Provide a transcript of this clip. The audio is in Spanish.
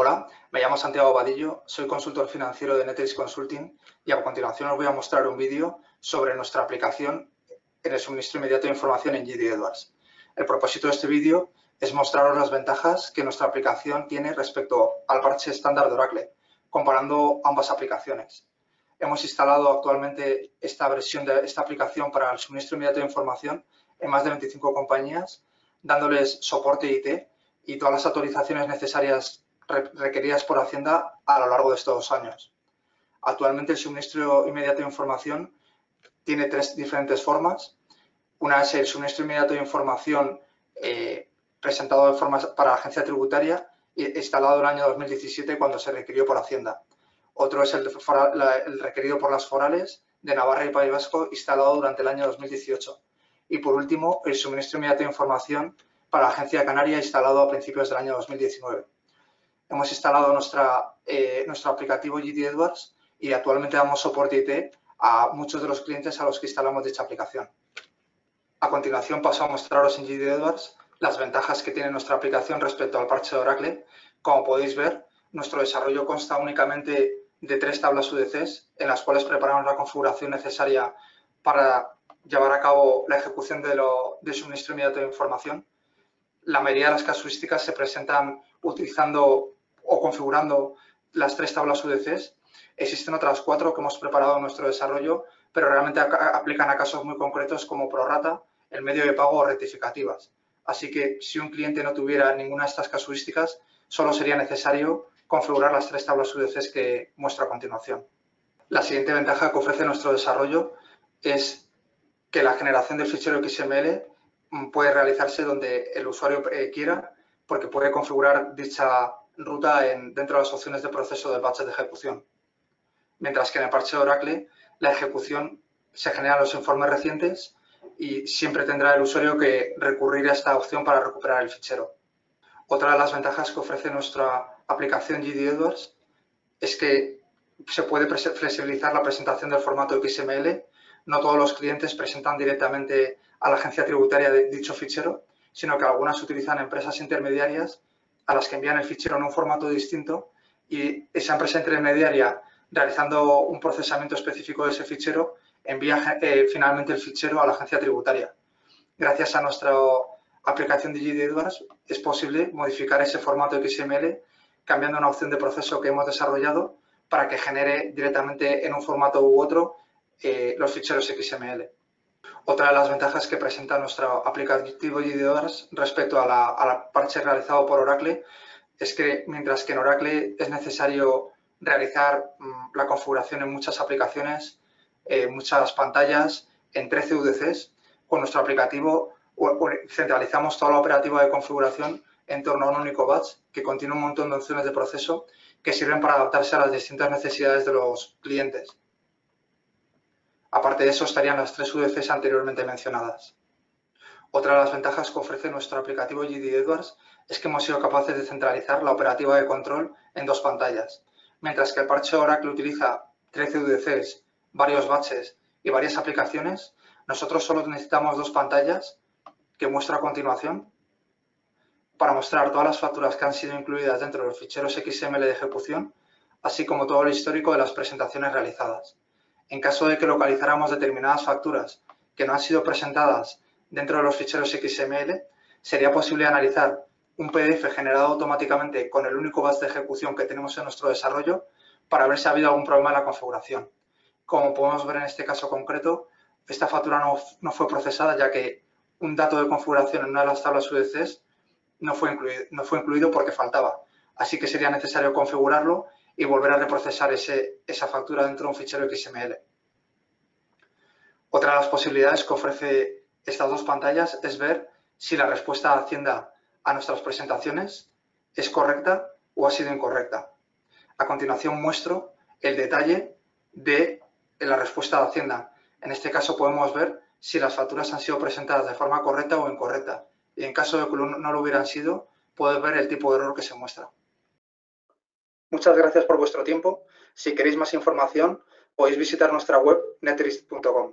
Hola, me llamo Santiago Vadillo, soy consultor financiero de Neteris Consulting y a continuación os voy a mostrar un vídeo sobre nuestra aplicación en el suministro inmediato de información en GD Edwards. El propósito de este vídeo es mostraros las ventajas que nuestra aplicación tiene respecto al parche estándar de Oracle, comparando ambas aplicaciones. Hemos instalado actualmente esta versión de esta aplicación para el suministro inmediato de información en más de 25 compañías, dándoles soporte IT y todas las autorizaciones necesarias requeridas por Hacienda a lo largo de estos dos años. Actualmente el suministro inmediato de información tiene tres diferentes formas. Una es el suministro inmediato de información eh, presentado para la agencia tributaria instalado en el año 2017 cuando se requirió por Hacienda. Otro es el, el requerido por las forales de Navarra y País Vasco instalado durante el año 2018. Y por último, el suministro inmediato de información para la agencia canaria instalado a principios del año 2019 hemos instalado nuestra, eh, nuestro aplicativo GD Edwards y actualmente damos soporte IT a muchos de los clientes a los que instalamos dicha aplicación. A continuación paso a mostraros en GD Edwards las ventajas que tiene nuestra aplicación respecto al parche de Oracle. Como podéis ver, nuestro desarrollo consta únicamente de tres tablas UDCs en las cuales preparamos la configuración necesaria para llevar a cabo la ejecución de lo, del suministro inmediato de información. La mayoría de las casuísticas se presentan utilizando o configurando las tres tablas UDCs. Existen otras cuatro que hemos preparado en nuestro desarrollo, pero realmente aplican a casos muy concretos como prorata, el medio de pago o rectificativas. Así que si un cliente no tuviera ninguna de estas casuísticas, solo sería necesario configurar las tres tablas UDCs que muestro a continuación. La siguiente ventaja que ofrece nuestro desarrollo es que la generación del fichero XML puede realizarse donde el usuario eh, quiera, porque puede configurar dicha ruta dentro de las opciones de proceso del batch de ejecución. Mientras que en el parche de Oracle, la ejecución se genera en los informes recientes y siempre tendrá el usuario que recurrir a esta opción para recuperar el fichero. Otra de las ventajas que ofrece nuestra aplicación GD Edwards es que se puede flexibilizar la presentación del formato XML. No todos los clientes presentan directamente a la agencia tributaria dicho fichero, sino que algunas utilizan empresas intermediarias a las que envían el fichero en un formato distinto y esa empresa intermediaria, realizando un procesamiento específico de ese fichero, envía eh, finalmente el fichero a la agencia tributaria. Gracias a nuestra aplicación de Edwards es posible modificar ese formato XML cambiando una opción de proceso que hemos desarrollado para que genere directamente en un formato u otro eh, los ficheros XML. Otra de las ventajas que presenta nuestro aplicativo GDORS respecto a la, parche realizado por Oracle es que mientras que en Oracle es necesario realizar mm, la configuración en muchas aplicaciones, en muchas pantallas, en 13 UDCs, con nuestro aplicativo centralizamos toda la operativa de configuración en torno a un único batch que contiene un montón de opciones de proceso que sirven para adaptarse a las distintas necesidades de los clientes. Aparte de eso estarían las tres UDCs anteriormente mencionadas. Otra de las ventajas que ofrece nuestro aplicativo GD Edwards es que hemos sido capaces de centralizar la operativa de control en dos pantallas. Mientras que el parche Oracle utiliza 13 UDCs, varios batches y varias aplicaciones, nosotros solo necesitamos dos pantallas que muestro a continuación para mostrar todas las facturas que han sido incluidas dentro de los ficheros XML de ejecución, así como todo el histórico de las presentaciones realizadas. En caso de que localizáramos determinadas facturas que no han sido presentadas dentro de los ficheros XML, sería posible analizar un PDF generado automáticamente con el único base de ejecución que tenemos en nuestro desarrollo para ver si ha habido algún problema en la configuración. Como podemos ver en este caso concreto, esta factura no, fue procesada ya que un dato de configuración en una de las tablas UDCs no fue, no fue incluido porque faltaba. Así que sería necesario configurarlo y volver a reprocesar esa factura dentro de un fichero XML. Otra de las posibilidades que ofrece estas dos pantallas es ver si la respuesta de Hacienda a nuestras presentaciones es correcta o ha sido incorrecta. A continuación muestro el detalle de la respuesta de Hacienda. En este caso podemos ver si las facturas han sido presentadas de forma correcta o incorrecta. Y en caso de que no lo hubieran sido, puedes ver el tipo de error que se muestra. Muchas gracias por vuestro tiempo. Si queréis más información, podéis visitar nuestra web netrist.com.